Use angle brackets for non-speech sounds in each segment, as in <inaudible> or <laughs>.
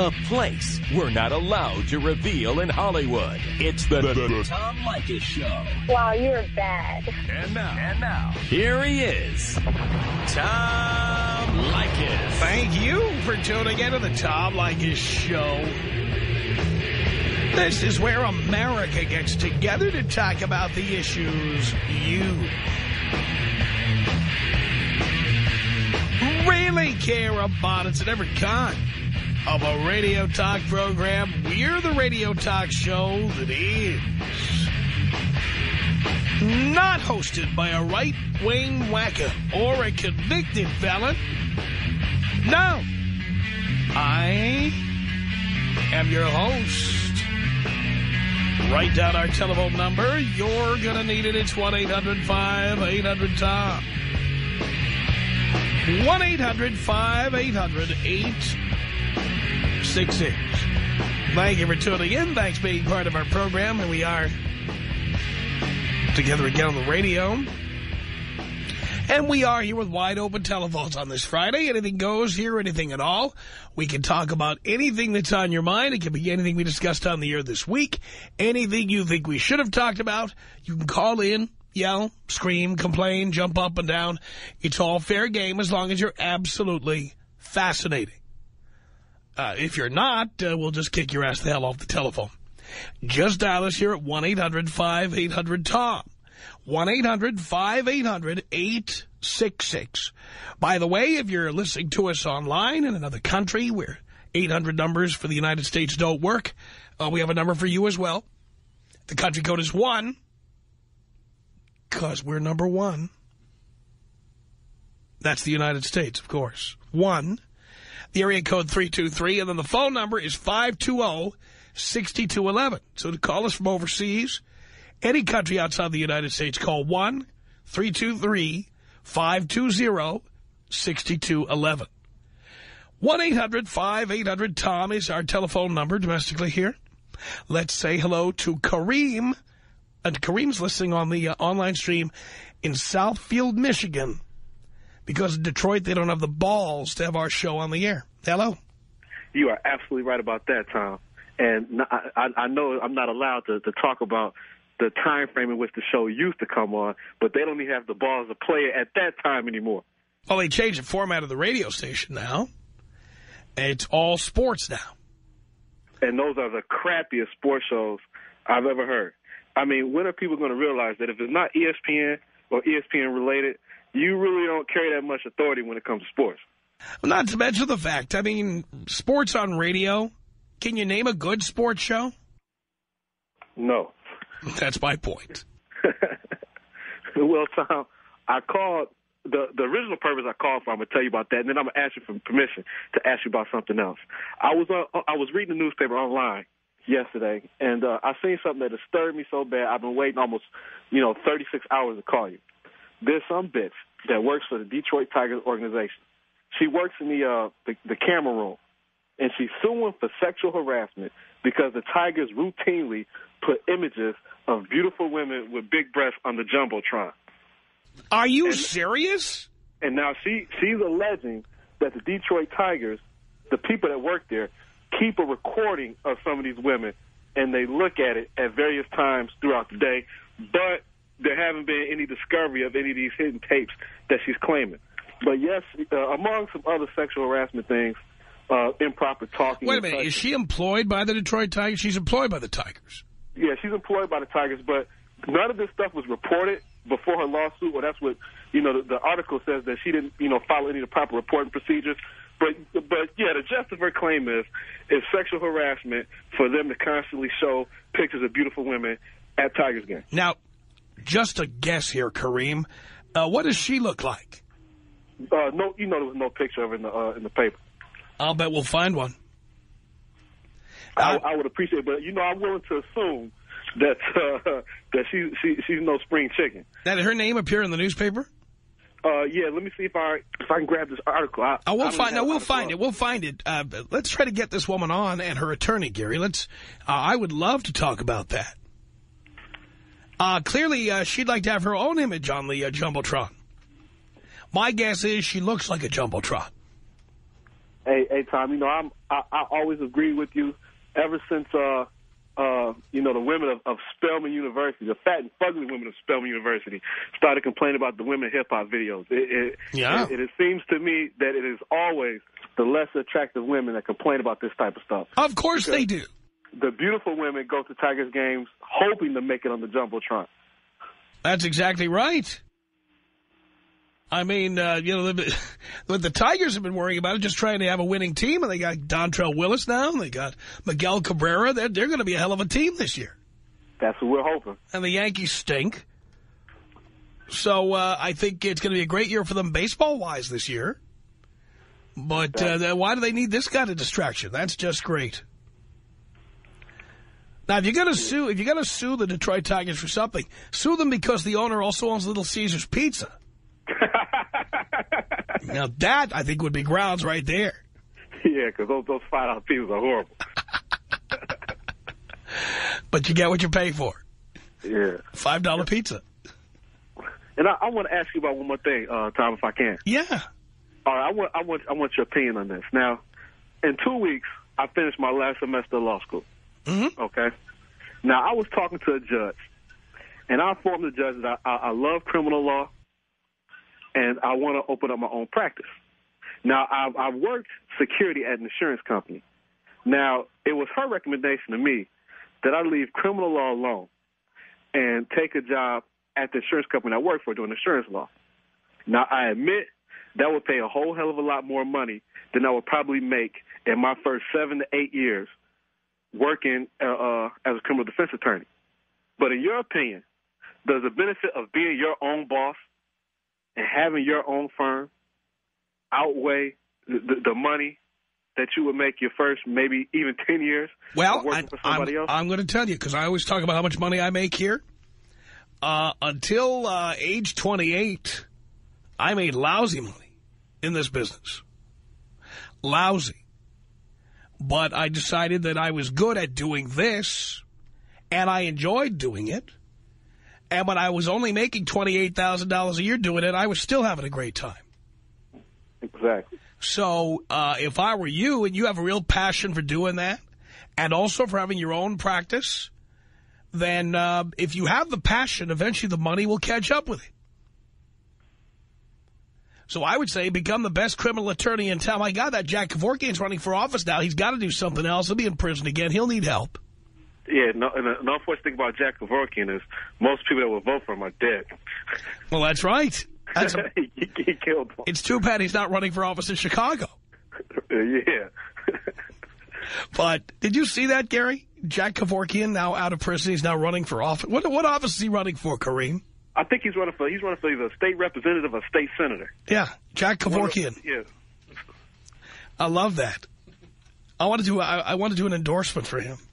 a place we're not allowed to reveal in Hollywood. It's the, the, the Tom Leykis Show. Wow, you're bad. And now, and now, here he is, Tom Leykis. Thank you for tuning in to the Tom Leykis Show. This is where America gets together to talk about the issues you really care about. It's an every kind of a radio talk program. We're the radio talk show that is not hosted by a right-wing whacker or a convicted felon. No. I am your host. Write down our telephone number. You're going to need it. It's 1-800-5800-TOM. 1-800-5800-866. Thank you for tuning in. Thanks for being part of our program. And we are together again on the radio. And we are here with wide open telephones on this Friday. Anything goes here, anything at all. We can talk about anything that's on your mind. It can be anything we discussed on the air this week. Anything you think we should have talked about. You can call in, yell, scream, complain, jump up and down. It's all fair game as long as you're absolutely fascinating. Uh, if you're not, uh, we'll just kick your ass the hell off the telephone. Just dial us here at 1-800-5800-TOM. 1-800-5800-866. By the way, if you're listening to us online in another country where 800 numbers for the United States don't work, uh, we have a number for you as well. The country code is 1, because we're number one. That's the United States, of course. 1. The area code 323, and then the phone number is 520-6211. So to call us from overseas, any country outside the United States, call 1-323-520-6211. 1-800-5800-TOM is our telephone number domestically here. Let's say hello to Kareem. And Kareem's listening on the uh, online stream in Southfield, Michigan. Because in Detroit, they don't have the balls to have our show on the air. Hello. You are absolutely right about that, Tom. And I, I know I'm not allowed to, to talk about the time frame in which the show used to come on, but they don't even have the balls to play it at that time anymore. Well, they changed the format of the radio station now. It's all sports now. And those are the crappiest sports shows I've ever heard. I mean, when are people going to realize that if it's not ESPN or ESPN related, you really don't carry that much authority when it comes to sports? Not to mention the fact, I mean, sports on radio, can you name a good sports show? No. <laughs> That's my point. <laughs> well, Tom, I called, the, the original purpose I called for, I'm going to tell you about that, and then I'm going to ask you for permission to ask you about something else. I was uh, I was reading the newspaper online yesterday, and uh, I seen something that disturbed me so bad, I've been waiting almost, you know, 36 hours to call you. There's some bitch that works for the Detroit Tigers organization. She works in the, uh, the, the camera room, and she's suing for sexual harassment because the Tigers routinely put images of beautiful women with big breasts on the Jumbotron. Are you and, serious? And now she she's alleging that the Detroit Tigers, the people that work there, keep a recording of some of these women, and they look at it at various times throughout the day, but there haven't been any discovery of any of these hidden tapes that she's claiming. But yes, uh, among some other sexual harassment things, uh, improper talking. Wait a minute, is she employed by the Detroit Tigers? She's employed by the Tigers. Yeah, she's employed by the Tigers, but none of this stuff was reported before her lawsuit, or that's what, you know, the, the article says that she didn't, you know, follow any of the proper reporting procedures. But, but yeah, the gist of her claim is, is sexual harassment for them to constantly show pictures of beautiful women at Tigers games. Now, just a guess here, Kareem, uh, what does she look like? Uh, no, you know, there was no picture of her in the, uh, in the paper. I'll bet we'll find one. I, I would appreciate it, but, you know, I'm willing to assume that <laughs> uh, that she, she she's no spring chicken. Now, did her name appear in the newspaper? Uh, yeah, let me see if I if I can grab this article. I, oh, we'll find. No, we'll find it. We'll find it. Uh, let's try to get this woman on and her attorney, Gary. Let's. Uh, I would love to talk about that. Uh, clearly, uh, she'd like to have her own image on the uh, jumbotron. My guess is she looks like a jumbotron. Hey, hey, Tom. You know, I'm I, I always agree with you. Ever since uh, uh, you know, the women of, of Spelman University, the fat and fugly women of Spelman University, started complaining about the women hip hop videos. It, it, Yeah. It, it seems to me that it is always the less attractive women that complain about this type of stuff. Of course they do. The beautiful women go to Tigers games hoping to make it on the jumbotron. That's exactly right. I mean, uh, you know, the, <laughs> what the Tigers have been worrying about is just trying to have a winning team, and they got Dontrelle Willis now, and they got Miguel Cabrera. They're, they're going to be a hell of a team this year. That's what we're hoping. And the Yankees stink. So uh, I think it's going to be a great year for them baseball-wise this year. But uh, why do they need this kind of distraction? That's just great. Now, if you're going to sue, if you're going to sue the Detroit Tigers for something, sue them because the owner also owns Little Caesars Pizza. <laughs> Now, that, I think, would be grounds right there. yeah, because those those five dollar pizzas are horrible. <laughs> But you get what you pay for. Yeah. $5 pizza. And I, I want to ask you about one more thing, uh, Tom, if I can. Yeah. All right, I want I want I want your opinion on this. Now, in two weeks, I finished my last semester of law school. Mm-hmm. Okay. Now, I was talking to a judge, and I informed the judge that I, I, I love criminal law, and I want to open up my own practice. Now, I've, I've worked security at an insurance company. Now, it was her recommendation to me that I leave criminal law alone and take a job at the insurance company I work for doing insurance law. Now, I admit that would pay a whole hell of a lot more money than I would probably make in my first seven to eight years working uh, uh, as a criminal defense attorney. But in your opinion, does the benefit of being your own boss and having your own firm outweigh the, the, money that you would make your first maybe even 10 years Well, working I, for somebody I'm, else? I'm going to tell you, because I always talk about how much money I make here. Uh, until uh, age 28, I made lousy money in this business. Lousy. But I decided that I was good at doing this, and I enjoyed doing it. And when I was only making $28,000 a year doing it, I was still having a great time. exactly. So uh, if I were you and you have a real passion for doing that and also for having your own practice, then uh, if you have the passion, eventually the money will catch up with it. So I would say become the best criminal attorney in town. My God, that Jack Kevorkian's running for office now. He's got to do something else. He'll be in prison again. He'll need help. Yeah, no, and the unfortunate thing about Jack Kevorkian is most people that will vote for him are dead. Well, that's right. That's <laughs> a, he, he killed it's too bad he's not running for office in Chicago. <laughs> yeah. But did you see that, Gary? Jack Kevorkian now out of prison. He's now running for office. What, what office is he running for, Kareem? I think he's running for he's running for either a state representative or state senator. Yeah, Jack of- Kevorkian. Yeah. I love that. I want to do. I, I want to do an endorsement for him. <laughs>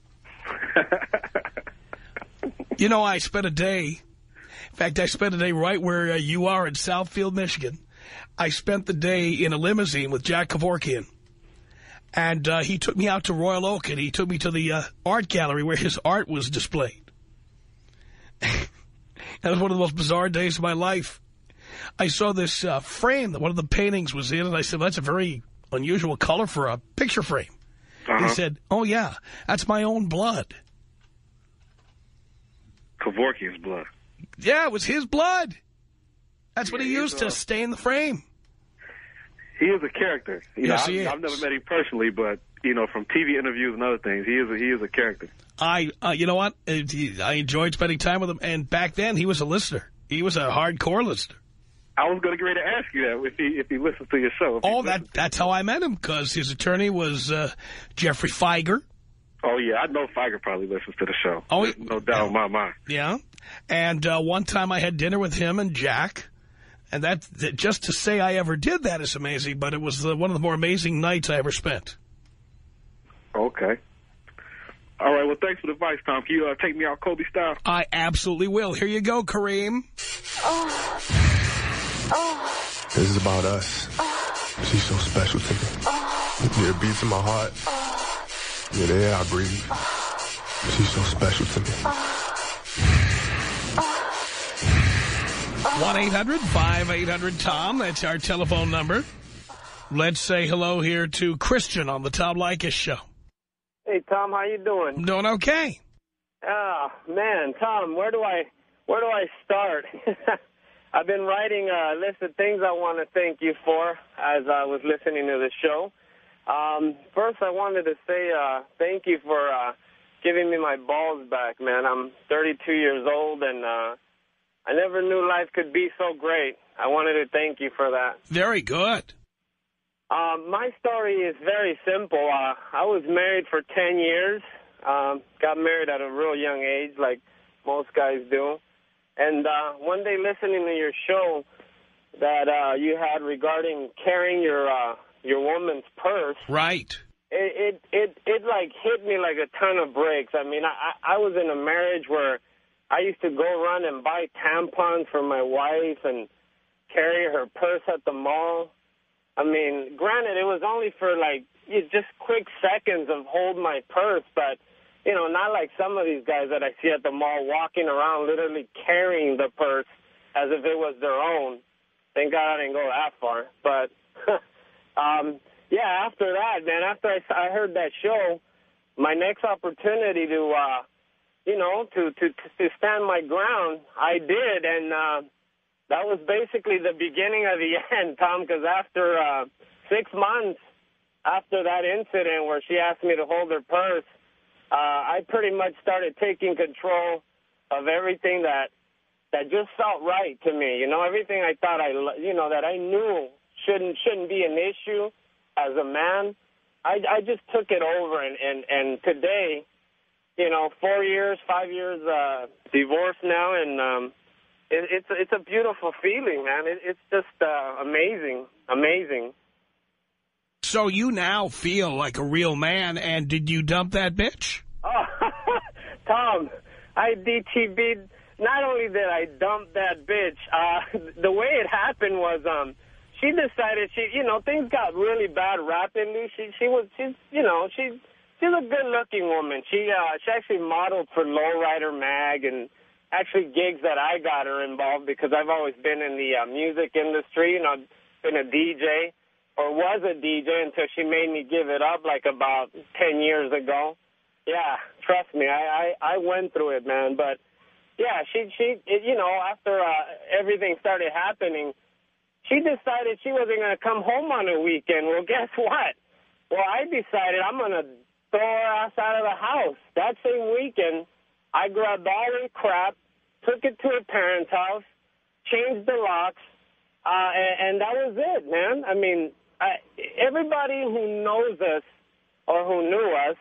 You know, I spent a day. In fact, I spent a day right where uh, you are in Southfield, Michigan. I spent the day in a limousine with Jack Kevorkian. And uh, he took me out to Royal Oak, and he took me to the uh, art gallery where his art was displayed. <laughs> that was one of the most bizarre days of my life. I saw this uh, frame that one of the paintings was in, and I said, that's a very unusual color for a picture frame. Uh-huh. He said, oh, yeah, that's my own blood. Kevorkian's blood. Yeah, it was his blood. That's what Yeah, he he's, used uh, to stain the frame. He is a character. You Yes, know, he I've, is. I've never met him personally, but you know, from TV interviews and other things, he is a, he is a character. I, uh, you know what? Uh, I enjoyed spending time with him. And back then, he was a listener. He was a hardcore listener. I was going to get ready to ask you that if he if he listens to your show. Oh, that that's how I met him, because his attorney was uh, Geoffrey Fieger. Oh yeah, I know Fieger probably listens to the show. Oh, There's no doubt in my mind. Yeah. And uh, one time I had dinner with him and Jack. And that, that just to say I ever did that is amazing, but it was the, one of the more amazing nights I ever spent. Okay. All right. Well, thanks for the advice, Tom. Can you uh, take me out Kobe style? I absolutely will. Here you go, Kareem. This is about us. She's so special to me. Yeah, it beats in my heart. Yeah, the air I breathe. She's so special to me. 1-800-5800-TOM. That's our telephone number. Let's say hello here to Christian on the Tom Leykis show. Hey, Tom, how you doing? Doing okay. Ah, man, Tom, where do I where do I start? <laughs> I've been writing a list of things I want to thank you for as I was listening to the show. Um, first, I wanted to say uh, thank you for uh, giving me my balls back, man. I'm 32 years old, and uh, I never knew life could be so great. I wanted to thank you for that. Very good. Um, my story is very simple. Uh, I was married for 10 years. Um, got married at a real young age, like most guys do. And uh, one day listening to your show that uh, you had regarding carrying your uh, your woman's purse. Right. It, it, it, it like hit me like a ton of bricks. I mean, I, I was in a marriage where I used to go run and buy tampons for my wife and carry her purse at the mall. I mean, granted, it was only for like just quick seconds of hold my purse, but you know, not like some of these guys that I see at the mall walking around literally carrying the purse as if it was their own. Thank God I didn't go that far. But, <laughs> um, yeah, after that, man, after I, I heard that show, my next opportunity to, uh, you know, to, to, to stand my ground, I did. And, uh, that was basically the beginning of the <laughs> end, Tom, because after uh, six months after that incident where she asked me to hold her purse, uh, I pretty much started taking control of everything that that just felt right to me. You know, everything I thought I, you know, that I knew shouldn't shouldn't be an issue as a man. I, I just took it over, and and and today, you know, four years, five years uh, divorced now, and um, it, it's it's a beautiful feeling, man. It, it's just uh, amazing, amazing. So you now feel like a real man, and did you dump that bitch? Oh, <laughs> Tom, I DTB'd. Not only did I dump that bitch, uh, <laughs> the way it happened was, um, she decided she, you know, things got really bad rapidly. She, she was, she's, you know, she, she's a good-looking woman. She, uh, she actually modeled for Lowrider Mag and actually gigs that I got her involved because I've always been in the uh, music industry, you know, been a DJ or was a DJ until she made me give it up like about 10 years ago. Yeah, trust me, I, I, I went through it, man. But, yeah, she, she it, you know, after uh, everything started happening, she decided she wasn't going to come home on a weekend. Well, guess what? Well, I decided I'm going to throw her ass out of the house. That same weekend, I grabbed all her crap, took it to her parents' house, changed the locks, uh, and, and that was it, man. I mean, I, everybody who knows us or who knew us,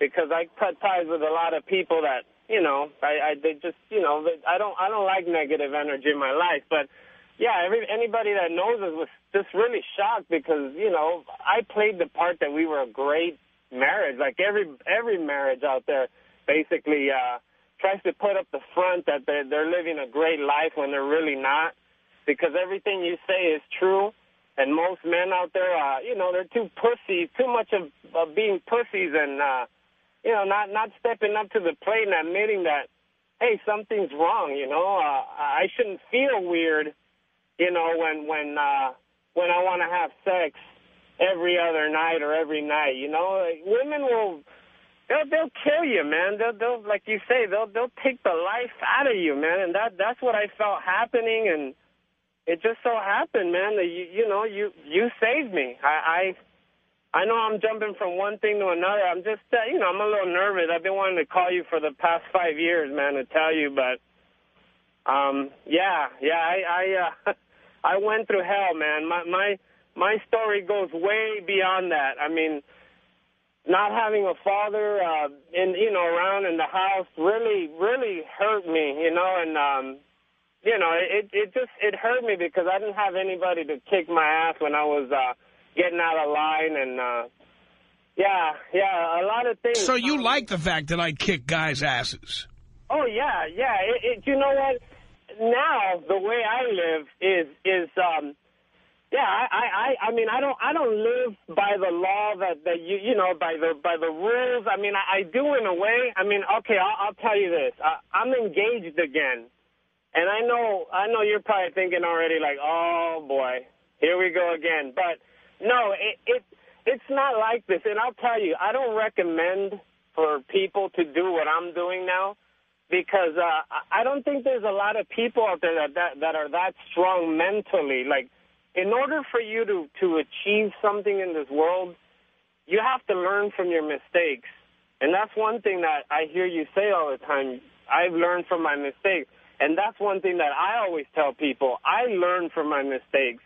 because I cut ties with a lot of people that, you know, I, I they just, you know, I don't, I don't like negative energy in my life, but yeah, every, anybody that knows us was just really shocked because, you know, I played the part that we were a great marriage. Like every every marriage out there, basically uh, tries to put up the front that they're, they're living a great life when they're really not, because everything you say is true. And most men out there, uh, you know, they're too pussy, too much of, of being pussies and, uh, you know, not, not stepping up to the plate and admitting that, hey, something's wrong, you know. Uh, I shouldn't feel weird, you know, when, when, uh, when I want to have sex every other night or every night, you know. Like, women will they'll they'll kill you, man. They'll they'll like you say, they'll they'll take the life out of you, man. And that that's what I felt happening, and it just so happened, man. That you you know you you saved me. I I I know I'm jumping from one thing to another. I'm just uh, you know I'm a little nervous. I've been wanting to call you for the past five years, man, to tell you, but um yeah yeah I I uh, <laughs> I went through hell, man. My my my story goes way beyond that. I mean not having a father uh, in you know around in the house really really hurt me you know and um you know it it just it hurt me because I didn't have anybody to kick my ass when I was uh getting out of line and uh yeah yeah a lot of things so you like the fact that I kick guys asses? Oh yeah yeah it, it you know what? Now the way I live is is um yeah, I, I, I mean, I don't, I don't live by the law that, that you, you know, by the, by the rules. I mean, I, I do in a way. I mean, okay, I'll, I'll tell you this. I, I'm engaged again, and I know, I know you're probably thinking already, like, oh boy, here we go again. But no, it, it it's not like this. And I'll tell you, I don't recommend for people to do what I'm doing now because uh, I don't think there's a lot of people out there that, that that are that strong mentally. Like, in order for you to to achieve something in this world, you have to learn from your mistakes, and that's one thing that I hear you say all the time. I've learned from my mistakes, and that's one thing that I always tell people. I learn from my mistakes,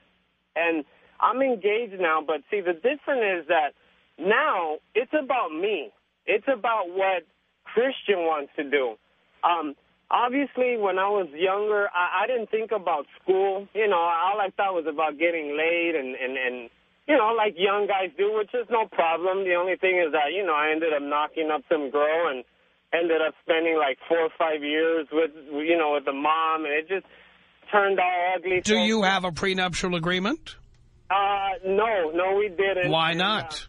and I'm engaged now. But see, the difference is that now it's about me. It's about what Christian wants to do. Um, obviously, when I was younger, I, I didn't think about school. You know, all I thought was about getting laid and, and, and, you know, like young guys do, which is no problem. The only thing is that, you know, I ended up knocking up some girl and ended up spending like four or five years with, you know, with the mom, and it just turned all ugly. Do you have a prenuptial agreement? Uh, no, no, we didn't. Why And, not?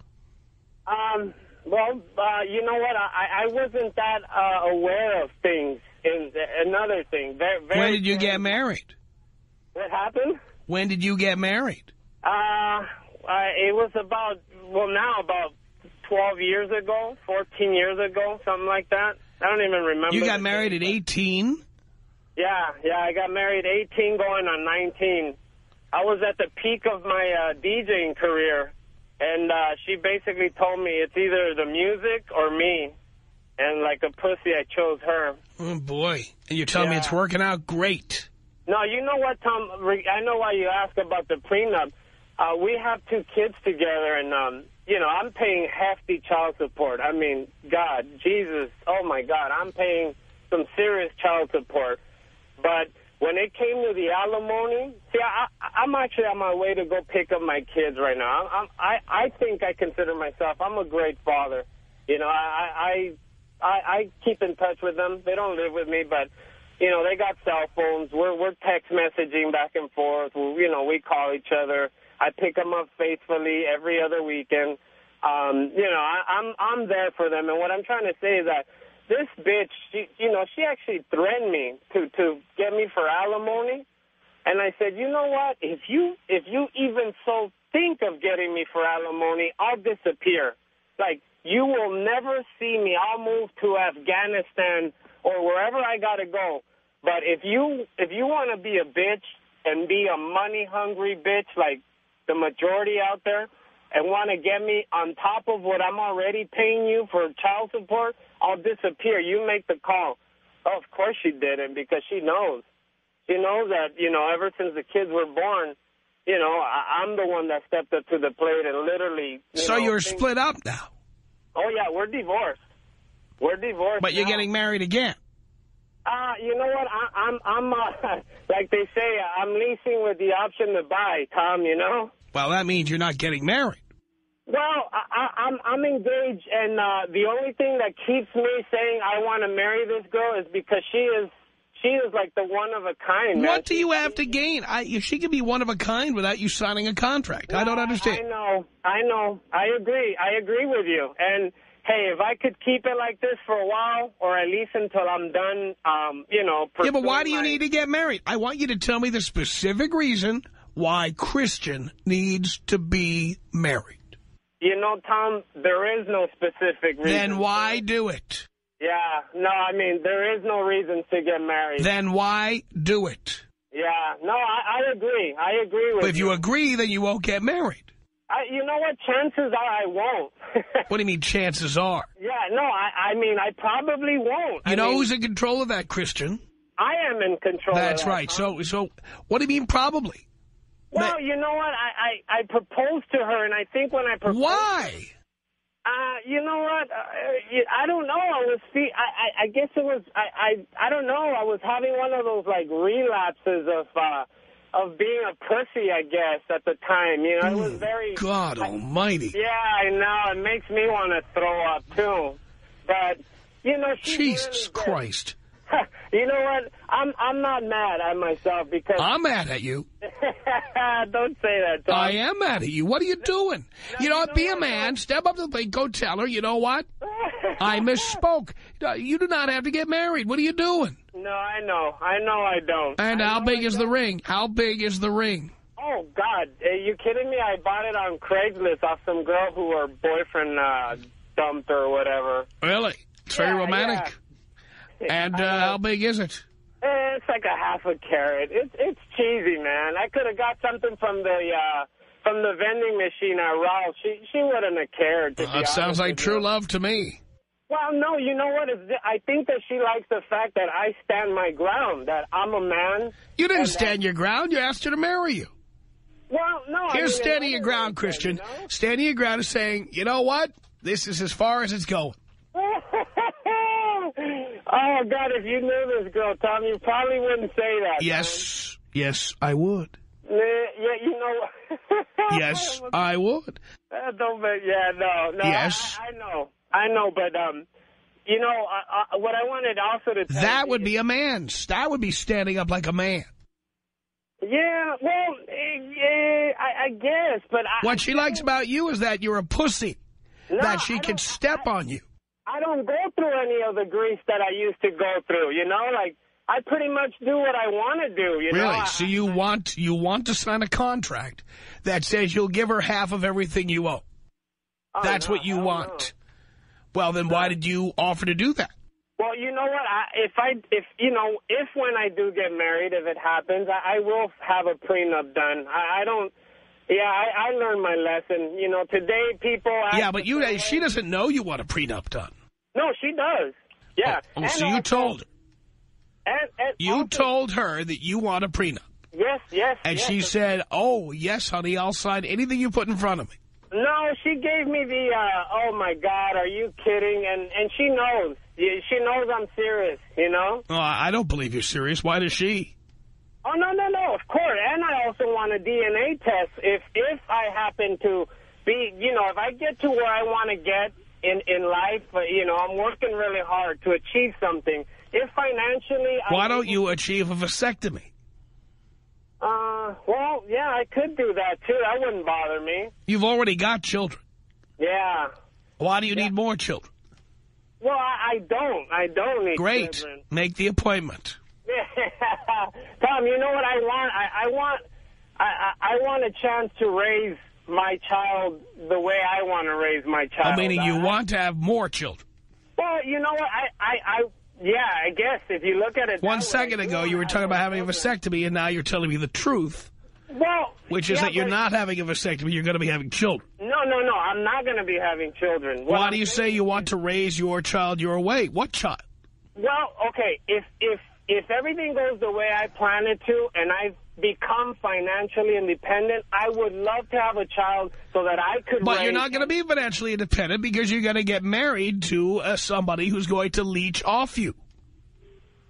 uh, um, well, uh, you know what? I, I wasn't that uh, aware of things. And another thing, very, very When did you get married? What happened? When did you get married? Uh, uh, it was about well now about 12 years ago, 14 years ago, something like that. I don't even remember. You got married date. at 18? Yeah, yeah, I got married 18 going on 19. I was at the peak of my uh, DJing career, and uh, she basically told me it's either the music or me. And like a pussy, I chose her. Oh, boy. And you're telling me it's working out great. No, you know what, Tom? I know why you ask about the prenup. Uh, we have two kids together, and, um, you know, I'm paying hefty child support. I mean, God, Jesus, oh, my God, I'm paying some serious child support. But when it came to the alimony, see, I, I'm actually on my way to go pick up my kids right now. I'm, I, I think I consider myself, I'm a great father. You know, I, I, I, I keep in touch with them. They don't live with me, but you know, they got cell phones. We're we're text messaging back and forth. We, you know, we call each other. I pick them up faithfully every other weekend. Um, you know, I, I'm I'm there for them. And what I'm trying to say is that this bitch, she, you know, she actually threatened me to to get me for alimony. And I said, you know what? If you if you even so think of getting me for alimony, I'll disappear. Like you will never see me. I'll move to Afghanistan or wherever I gotta go. But if you if you want to be a bitch and be a money hungry bitch like the majority out there and want to get me on top of what I'm already paying you for child support, I'll disappear. You make the call. Oh, of course she didn't because she knows. She knows that, you know, ever since the kids were born, you know, I, I'm the one that stepped up to the plate and literally... You so know, you're split up now, Oh, yeah, we're divorced. We're divorced but you're getting married again. Uh, you know what? I, I'm, I'm, uh, <laughs> like they say, I'm leasing with the option to buy, Tom. You know. Well, that means you're not getting married. Well, I, I, I'm, I'm engaged, and uh, the only thing that keeps me saying I want to marry this girl is because she is, she is like the one of a kind. man. What do you have to gain? I, if she could be one of a kind without you signing a contract. I don't understand. I know, I know, I agree, I agree with you. And hey, if I could keep it like this for a while, or at least until I'm done, um, you know. Yeah, but why do you my- need to get married? I want you to tell me the specific reason why Christian needs to be married. You know, Tom, there is no specific reason. Then why do it? Yeah, no, I mean, there is no reason to get married. Then why do it? yeah, no, I, I agree. I agree with If you agree, then you won't get married. I, you know what? Chances are I won't. <laughs> What do you mean chances are? yeah, no, I, I mean, I probably won't. You I know mean, who's in control of that, Christian? I am in control. of That's that, right. So, so what do you mean probably? Well, you know what? I, I, I proposed to her, and I think when I proposed, Why? Uh, you know what? Uh, I don't know. I was, fe- I, I, I guess it was, I, I, I don't know. I was having one of those like relapses of, uh, of being a pussy. I guess at the time, you know, it was very. God almighty. Yeah, I know. It makes me want to throw up too. But you know, she's Jesus really. Christ. <laughs> you know what? I'm, I'm not mad at myself because. I'm mad at you. <laughs> don't say that. Tom. I am mad at you. What are you doing? You know what? Be a man. Step up to the plate. Go tell her, you know what? <laughs> I misspoke. You do not have to get married. What are you doing? No, I know. I know I don't. And I how big I is the don't. ring? How big is the ring? Oh, God. Are you kidding me? I bought it on Craigslist off some girl who her boyfriend uh, dumped or whatever. Really? It's very Yeah, romantic. And uh, how big is it? It's like a half a carat. It's it's cheesy, man. I could have got something from the uh, from the vending machine at Ralph. She she wouldn't have cared. To sounds like true you. love to me. Well, no, you know what? I think that she likes the fact that I stand my ground. That I'm a man. You didn't stand your ground. You asked her to marry you. Well, no. I Here's mean, standing your ground, Christian. you know? Standing your ground is saying, you know what? This is as far as it's going. <laughs> oh God! If you knew this girl, Tom, you probably wouldn't say that. Yes, yes, I would. man. Yeah, you know. <laughs> Yes, I would. Uh, don't bet. Yeah, no, no. Yes. I, I know, I know, but um, you know, uh, uh, what I wanted also to tell That would is- be a man. That would be standing up like a man. Yeah, well, eh, yeah, I, I guess, but I, What she likes about you is that you're a pussy. No, that she I can step on you. I don't go through any of the grief that I used to go through. You know, like I pretty much do what I want to do. You know, Really? So you want you want to sign a contract that says you'll give her half of everything you owe. oh, That's no, what you want. Well, then why did you offer to do that? Well, you know what? I, if I, if you know, if when I do get married, if it happens, I, I will have a prenup done. I, I don't. Yeah, I, I learned my lesson. You know, today people. ask Yeah, but you she doesn't know you want a prenup done. No, she does. Yeah. Oh, And so you told her. And, and You also- told her that you want a prenup. Yes, yes. And yes. she said, oh, yes, honey, I'll sign anything you put in front of me. No, she gave me the. uh Oh my God, are you kidding? And and she knows. She knows I'm serious. You know. Oh, I don't believe you're serious. Why does she? Oh no no no! Of course, and I also want a DNA test if if I happen to be, you know, if I get to where I want to get in in life, you know, I'm working really hard to achieve something. If financially, Why I'm don't able- you achieve a vasectomy? Uh, well, yeah, I could do that too. That wouldn't bother me. You've already got children. Yeah. Why do you need more children? Well, I, I don't. I don't need Great. children. Make the appointment. <laughs> Tom, you know what I want? I, I want I, I, I want a chance to raise my child the way I want to raise my child. Oh, meaning you I- want to have more children. Well, you know what? I, I, I, yeah, I guess if you look at it. One way, second I ago, you were talking about having a vasectomy, and now you're telling me the truth, Well, which is yeah, that you're not having a vasectomy, you're going to be having children. No, no, no. I'm not going to be having children. What Why I'm do you say you want to raise your child your way? What child? Well, okay, if if if everything goes the way I plan it to, and I become financially independent, I would love to have a child so that I could. But you're not going to be financially independent because you're going to get married to uh, somebody who's going to leech off you.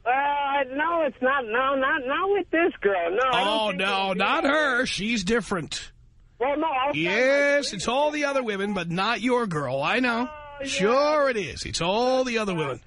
Uh, no, it's not. No, not not with this girl. No. Oh, no, not her. She's different. Well, no. I'll Yes, it's all the other women, but not your girl. I know. Oh, yeah. Sure it is. It's all the other women.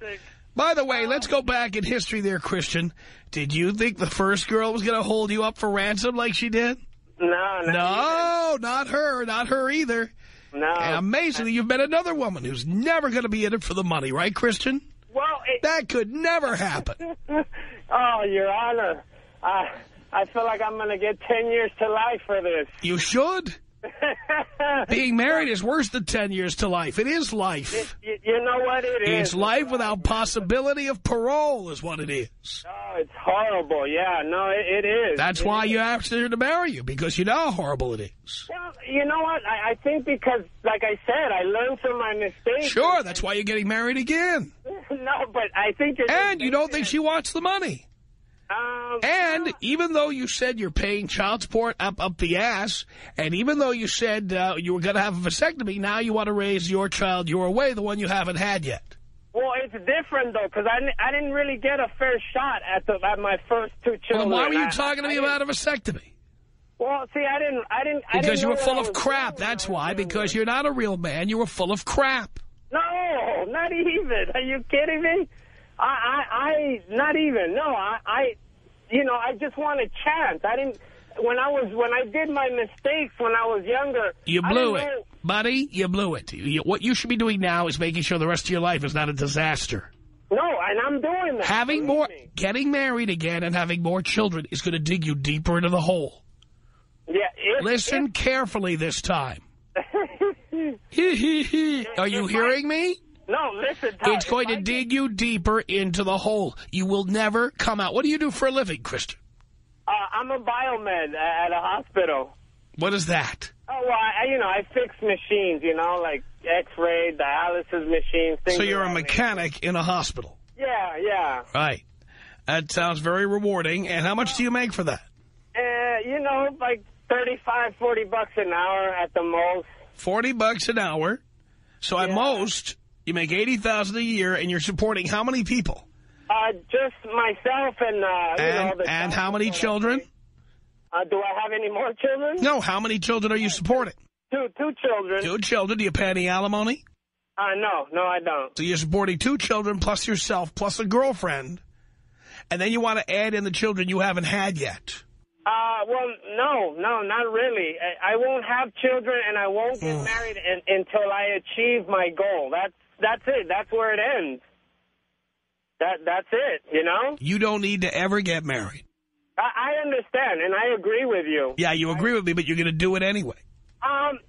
By the way, let's go back in history there, Christian. Did you think the first girl was going to hold you up for ransom like she did? No, no, No, not her. Not her either. no. And amazingly, you've met another woman who's never going to be in it for the money, right, Christian? well, it, That could never happen. <laughs> oh, Your Honor, I I feel like I'm going to get ten years to life for this. You should. <laughs> Being married is worse than 10 years to life. It is life. you, you know what it is? It's life without possibility of parole is what it is. Oh, it's horrible. Yeah, no, it, it is. That's It why is. you asked her to marry you, because you know how horrible it is. Well, you know what? I, I think because, like I said, I learned from my mistakes. Sure, that's why you're getting married again. <laughs> no, but I think you're. And you don't think she wants the money. Um, And even though you said you're paying child support up up the ass, and even though you said uh, you were going to have a vasectomy, now you want to raise your child your way, the one you haven't had yet. well, it's different though, because I, didn't- I didn't really get a fair shot at the at my first two Well, children. why were you I- talking to me I about a vasectomy? Well, see, I didn't. I didn't. I Because didn't you were full of crap, that's why. Because you're not a real man, you were full of crap. No, not even. Are you kidding me? I, I, I not even. No, I, I, you know, I just want a chance. I didn't. When I was when I did my mistakes when I was younger, You blew it. know- Buddy, you blew it. You- what you should be doing now is making sure the rest of your life is not a disaster. No, and I'm doing that. Having more, me. getting married again and having more children is going to dig you deeper into the hole. Yeah, if, Listen carefully this time. <laughs> Are you hearing me? No, listen, Tom. It's going to dig you deeper into the hole. You will never come out. What do you do for a living, Christian? Uh, I'm a biomed at a hospital. What is that? Oh, well, I, you know, I fix machines, you know, like X-ray, dialysis machines, things So you're a mechanic in a hospital. Yeah, yeah. Right. That sounds very rewarding. And how much do you make for that? Uh, you know, like 35, 40 bucks an hour at the most. 40 bucks an hour. So at most, you make 80000 a year, and you're supporting how many people? Uh, just myself and, uh, you know, And, the and how many children? Uh, do I have any more children? No, how many children are you supporting? Two, two children. Two children. Do you pay any alimony? Uh, no, no, I don't. So you're supporting two children plus yourself plus a girlfriend. And then you want to add in the children you haven't had yet. Uh, well, no, no, not really. I, I won't have children and I won't get Mm. married in, until I achieve my goal. That's, that's it. That's where it ends. That, that's it, you know? You don't need to ever get married. I, I understand and I agree with you. Yeah, you agree with me, but you're going to do it anyway. Um,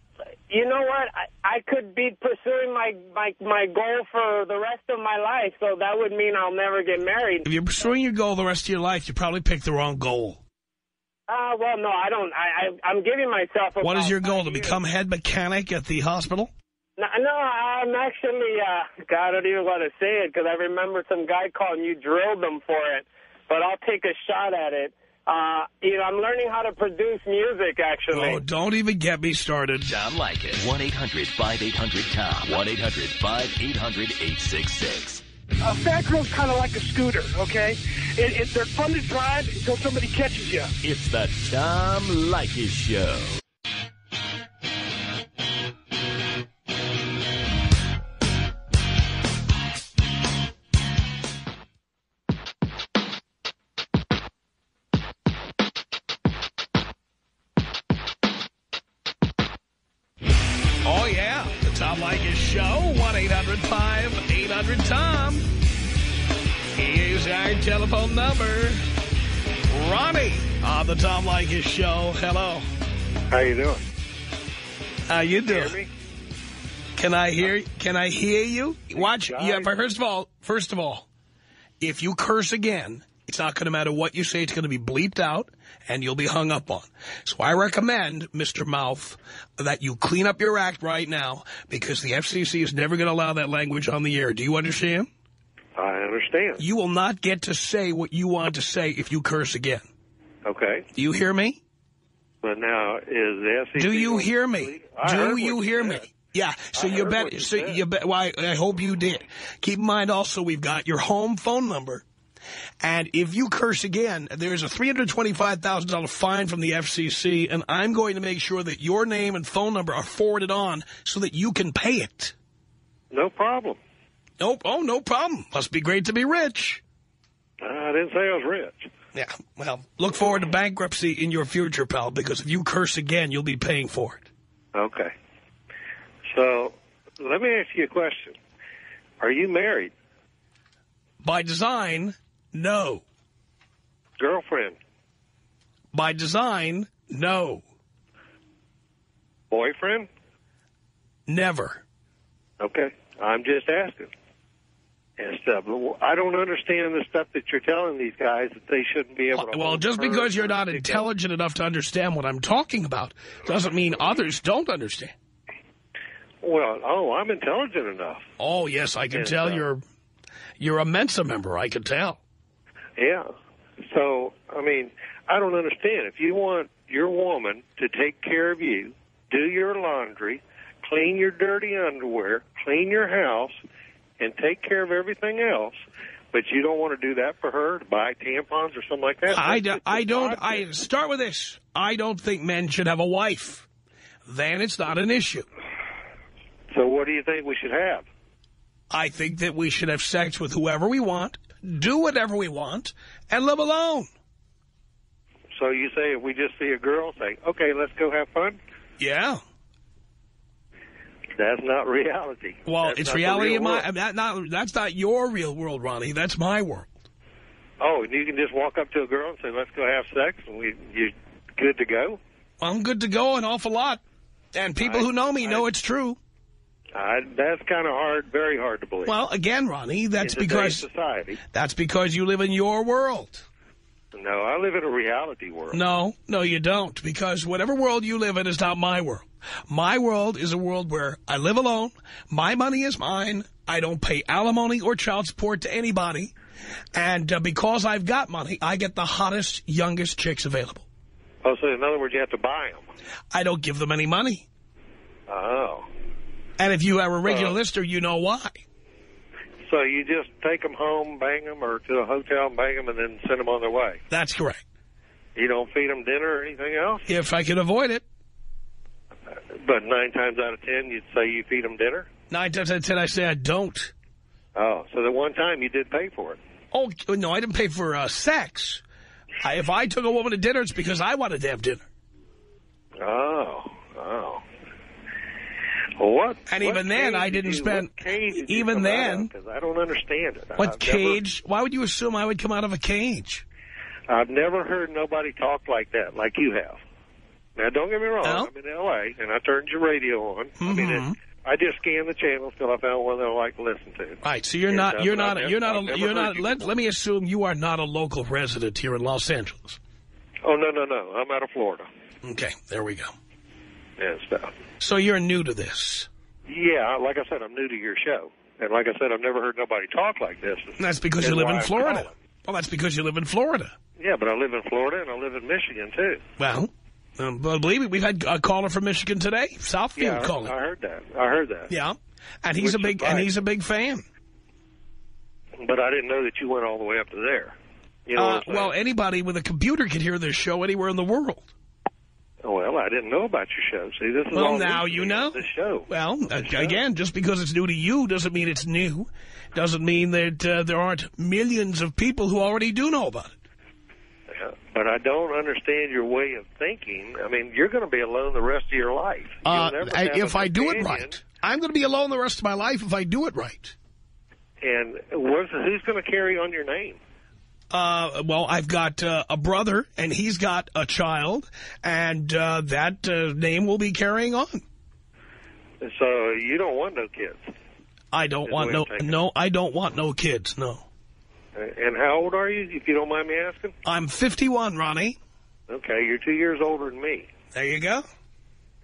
you know what? I, I could be pursuing my, my, my goal for the rest of my life, so that would mean I'll never get married. If you're pursuing your goal the rest of your life, you probably picked the wrong goal. Uh, well, no, I don't. I, I, I'm giving myself What is your goal, to become head mechanic at the hospital? No, no, I'm actually, uh, God, I don't even want to say it because I remember some guy calling you drilled them for it, but I'll take a shot at it. Uh, you know, I'm learning how to produce music, actually. Oh, don't even get me started. Tom Leykis. 1-800-5800-TOM. 1-800-5800-866. A fat girl's kind of like a scooter, okay? It, it, they're fun to drive until somebody catches you. It's the Tom Leykis Show. 1-800-5800-TOM. Here's our telephone number. Ronnie on the Tom Leykis Show. Hello. How you doing? How you doing? Can I hear? Can I hear you? Watch. Yeah. but First of all, first of all, if you curse again, it's not going to matter what you say. It's going to be bleeped out, and you'll be hung up on. So I recommend, Mr. Mouth, that you clean up your act right now because the FCC is never going to allow that language on the air. Do you understand? I understand. You will not get to say what you want to say if you curse again. Okay. Do you hear me? But now, is the SEC... Do you hear me? Do you hear me? Yeah. So you bet. you so said. you bet. Well, I, I hope you did. Keep in mind also we've got your home phone number, and if you curse again, there is a three hundred twenty-five thousand dollar fine from the FCC, and I'm going to make sure that your name and phone number are forwarded on so that you can pay it. No problem. Nope. Oh, no problem. Must be great to be rich. I didn't say I was rich. Yeah. Well, look forward to bankruptcy in your future, pal, because if you curse again, you'll be paying for it. Okay. So, let me ask you a question. Are you married? By design, no. Girlfriend? By design, no. Boyfriend? Never. Okay. I'm just asking. And stuff. I don't understand the stuff that you're telling these guys that they shouldn't be able to... Well, just because you're not intelligent enough to understand what I'm talking about doesn't mean others don't understand. Well, oh, I'm intelligent enough. Oh, yes, I can Yes, tell uh, you're you're a Mensa member. I can tell. Yeah. So, I mean, I don't understand. If you want your woman to take care of you, do your laundry, clean your dirty underwear, clean your house, and take care of everything else, but you don't want to do that for her, to buy tampons or something like that. I, do, I don't. I start with this. I don't think men should have a wife. Then it's not an issue. So what do you think we should have? I think that we should have sex with whoever we want, do whatever we want, and live alone. So you say if we just see a girl, say, okay, let's go have fun? Yeah. That's not reality. Well, That's it's reality real in my. That not, that's not your real world, Ronnie. That's my world. Oh, and you can just walk up to a girl and say, let's go have sex, and we, you good to go? I'm good to go an awful lot. And people who know me know it's true. I, that's kind of hard, very hard to believe. Well, again, Ronnie, that's because society. that's because you live in your world. No, I live in a reality world. No, no, you don't. Because whatever world you live in is not my world. My world is a world where I live alone. My money is mine. I don't pay alimony or child support to anybody. And uh, because I've got money, I get the hottest, youngest chicks available. Oh, so in other words, you have to buy them. I don't give them any money. Oh. And if you are a regular Uh. listener, you know why. So you just take them home, bang them, or to a hotel bang them, and then send them on their way. That's correct. You don't feed them dinner or anything else? If I can avoid it. But nine times out of ten, you'd say you feed them dinner? Nine times out of ten, I say I don't. Oh, so the one time you did pay for it. Oh, no, I didn't pay for uh, sex. I, if I took a woman to dinner, it's because I wanted to have dinner. Oh, oh. What? And what even then, I did didn't spend- cage did even then- of? 'Cause I don't understand it. What I've cage? Why would you assume I would come out of a cage? I've never heard nobody talk like that, like you have. Now, don't get me wrong. No? I'm in L.A. and I turned your radio on. I mean, it, mm-hmm. I just scanned the channels till I found one that I like to listen to. Right, so you're Yeah, not, uh, you're not, never- you're not, a, you're not, you let, let me assume you are not a local resident here in Los Angeles. Oh no, no, no! I'm out of Florida Okay, there we go. And stuff. So you're new to this. Yeah, like I said, I'm new to your show, and like I said, I've never heard nobody talk like this. That's because you live in Florida. Well, that's because you live in Florida. Yeah, but I live in Florida and I live in Michigan too. Well, um, believe me, we've had a caller from Michigan today, Southfield Yeah, calling. I heard that. I heard that. Yeah, and he's Which a big and he's a big fan. But I didn't know that you went all the way up to there. You know Uh, what I'm saying? well, anybody with a computer can hear this show anywhere in the world. Well, I didn't know about your show. See, this is Well, all now you know. This show. Well, uh, show. again, just because it's new to you doesn't mean it's new. Doesn't mean that uh, there aren't millions of people who already do know about it. Yeah, But I don't understand your way of thinking. I mean, you're going to be alone the rest of your life. Uh, if I do it right, I'm going to be alone the rest of my life if I do it right. And who's going to carry on your name? Uh, well, I've got uh, a brother, and he's got a child, and uh, that uh, name will be carrying on. So you don't want no kids. I don't want no, no, I don't want no kids, no. And how old are you, if you don't mind me asking? I'm 51, Ronnie. Okay, you're two years older than me There you go.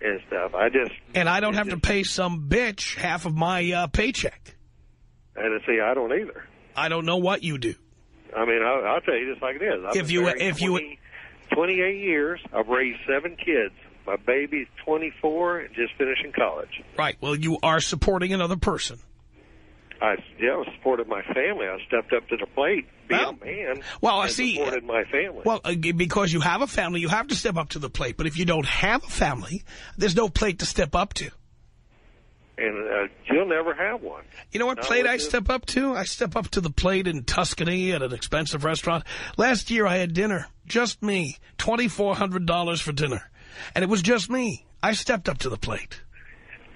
and stuff. I just, And I don't have to pay some bitch half of my uh, paycheck. and see, I don't either. I don't know what you do. I mean, I'll, I'll tell you just like it is. I've If you- if you- 20 28 years, I've raised seven kids. My baby's 24 and just finishing college. Right. Well, you are supporting another person. I, yeah, I supported my family. I stepped up to the plate, being Well, a man. well, I see- supported my family. Well, uh, because you have a family, you have to step up to the plate. But if you don't have a family, there's no plate to step up to. And uh, you'll never have one. You know what No, plate I step up to? I step up to the plate in Tuscany at an expensive restaurant. Last year I had dinner, just me, $2,400 for dinner. And it was just me. I stepped up to the plate.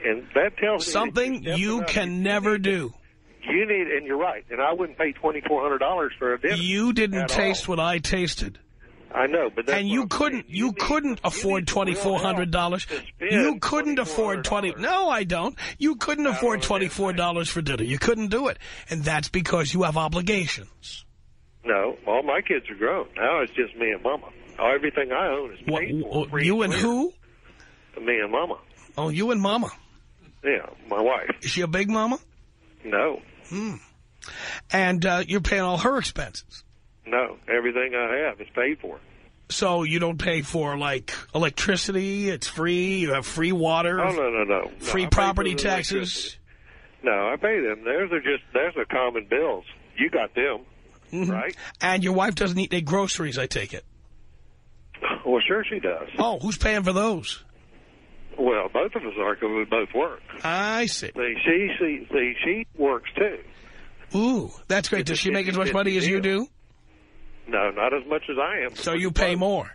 And that tells me Something you up. can never do. You need, and you're right. And I wouldn't pay twenty four hundred dollars for a dinner. You didn't taste all. what I tasted. I know, but that's And you couldn't, saying. you need- couldn't you afford twenty four hundred dollars. You couldn't afford twenty. No, I don't. You couldn't afford twenty four dollars for dinner. You couldn't do it, and that's because you have obligations. No, all my kids are grown. Now it's just me and Mama. Everything I own is What? paid for. You and clear. who? Me and Mama. Oh, you and Mama. Yeah, my wife. Is she a big Mama? No, Hmm. And uh, you're paying all her expenses. No. Everything I have is paid for. So you don't pay for, like, electricity. It's free. You have free water. Oh no, no, no. no Free for property taxes. No, I pay them. Those are just those are common bills. You got them, Mm-hmm. right? And your wife doesn't eat any groceries, I take it. Well, sure she does. Oh, who's paying for those? Well, both of us are because we both work. I see. See, she see, see, she works too. Ooh, that's great. Does she make as much money as you do? No, not as much as I am. So you pay more.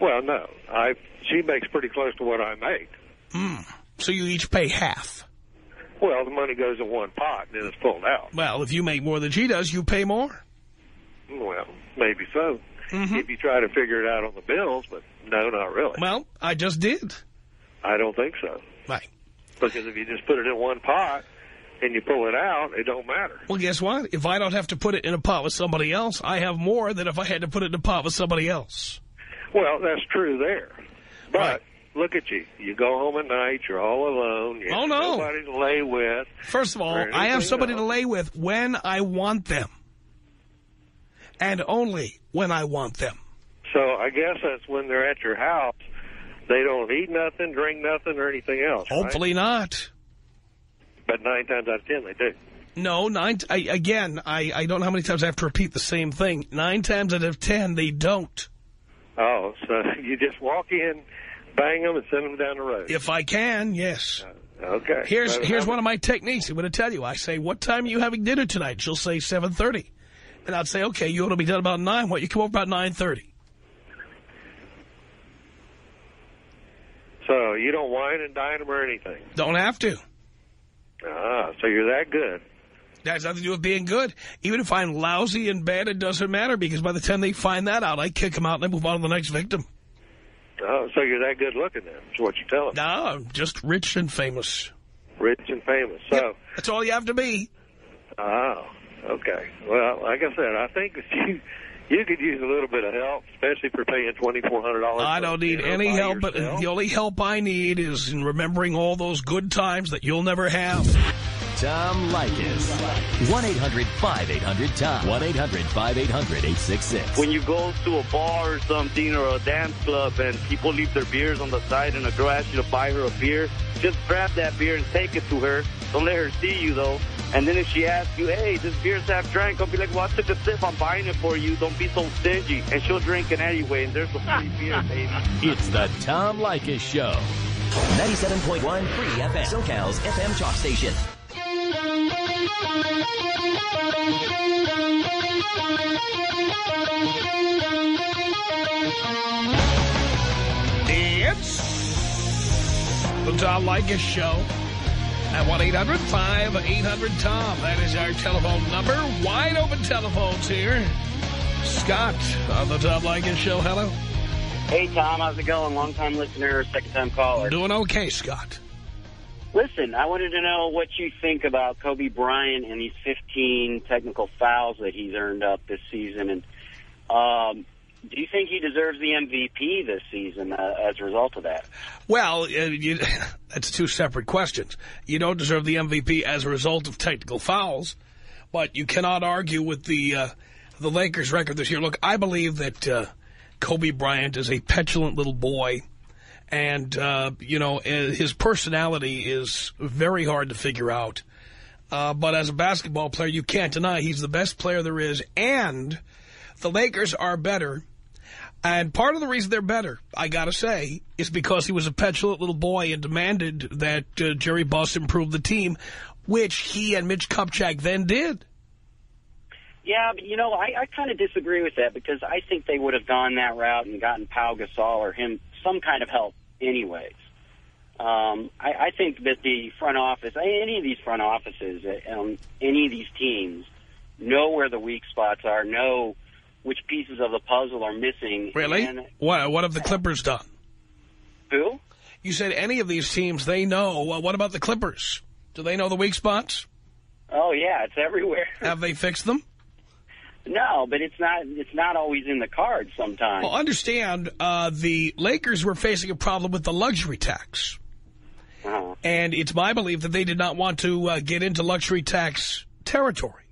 Well, no, I. She makes pretty close to what I make. So you each pay half. Well, the money goes in one pot and then it's pulled out. Well, if you make more than she does, you pay more. Well, maybe so. Mm-hmm. if you try to figure it out on the bills, but no, not really. Well, I just did. I don't think so. Right. Because if you just put it in one pot and you pull it out, it don't matter. Well, guess what? If I don't have to put it in a pot with somebody else, I have more than if I had to put it in a pot with somebody else. Well, that's true there. But Right. look at you. You go home at night, you're all alone. You Oh, have no. nobody to lay with. First of all, I have somebody else. to lay with when I want them. And only when I want them. So I guess that's when they're at your house. They don't eat nothing, drink nothing, or anything else. right? Hopefully not. But nine times out of ten, they do. No, nine. I, again, I, I don't know how many times I have to repeat the same thing. Nine times out of ten, they don't. Oh, so <laughs> you just walk in, bang them, and send them down the road. If I can, yes. Uh, okay. Here's But here's how- one of my techniques. I'm going to tell you. I say, what time are you having dinner tonight? She'll say 7.30. And I'd say, okay, you ought to be done about 9. What, you come over about 9.30. So you don't wine and dine them or anything. Don't have to. Ah, so you're that good. That has nothing to do with being good. Even if I'm lousy and bad, it doesn't matter because by the time they find that out, I kick them out and I move on to the next victim. Oh, so you're that good looking then, is what you're telling me. No, I'm just rich and famous. Rich and famous. So, That's all you have to be. oh, okay. Well, like I said, I think that <laughs> you you could use a little bit of help, especially for paying $2,400. I don't need any by help, but the only help I need is in remembering all those good times that you'll never have. Tom Leykis. 1-800-5800-TOM. 1-800-5800-866. when you go to a bar or something or a dance club and people leave their beers on the side and a girl asks you to buy her a beer, just grab that beer and take it to her. Don't let her see you though. And then if she asks you, hey, this beer's half drank, I'll be like, well, I took a sip. I'm buying it for you. Don't be so stingy. And she'll drink it anyway, and there's a free <laughs> beer, baby. It's the Tom Leykis Show. 97.1 Free FM. SoCal's FM talk station. It's the Tom Leykis Show at 1-800-5800-TOM. That is our telephone number. Wide open telephones here. Scott on the Tom Leykis Show. Hello. Hey, Tom, how's it going? Long time listener, second time caller. Doing okay, Scott. Listen, I wanted to know what you think about Kobe Bryant and these 15 technical fouls that he's earned up this season. And um, do you think he deserves the MVP this season uh, as a result of that? Well, uh, you, <laughs> that's two separate questions. You don't deserve the MVP as a result of technical fouls, but you cannot argue with the uh, the Lakers' record this year. Look, I believe that uh, Kobe Bryant is a petulant little boy, and, uh, you know, uh, his personality is very hard to figure out. But as a basketball player, you can't deny he's the best player there is, and the Lakers are better and part of the reason they're better, I got to say, is because he was a petulant little boy and demanded that uh, Jerry Buss improve the team, which he and Mitch Kupchak then did. Yeah, but you know, I, I kind of disagree with that because I think they would have gone that route and gotten Pau Gasol or him some kind of help anyways. Um, I, I think that the front office, any of these front offices, um, any of these teams, know where the weak spots are, know which pieces of the puzzle are missing. Really? And What, what have the Clippers done? who? You said any of these teams, they know. Well, what about the Clippers? Do they know the weak spots? Oh yeah, it's everywhere. <laughs> Have they fixed them? no, but it's not. It's not always in the cards. Sometimes. Well, understand, uh, the Lakers were facing a problem with the luxury tax. Uh-huh. And it's my belief that they did not want to uh, get into luxury tax territory.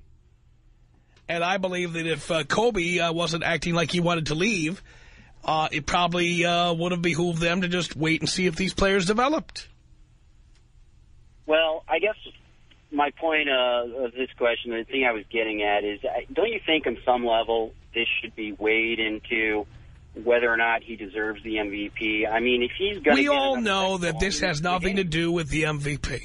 And I believe that if uh, Kobe uh, wasn't acting like he wanted to leave, uh, it probably uh, would have behooved them to just wait and see if these players developed. Well, I guess my point uh, of this question, the thing I was getting at is, don't you think on some level this should be weighed into whether or not he deserves the MVP? I mean, if he's going to We all know that this has nothing to do with the MVP.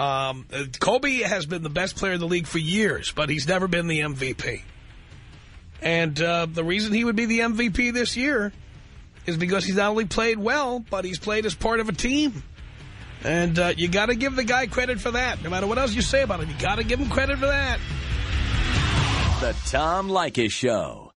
Um, Kobe has been the best player in the league for years, but he's never been the MVP. And uh, the reason he would be the MVP this year is because he's not only played well, but he's played as part of a team. And uh, you got to give the guy credit for that. No matter what else you say about him, you got to give him credit for that. The Tom Leykis Show.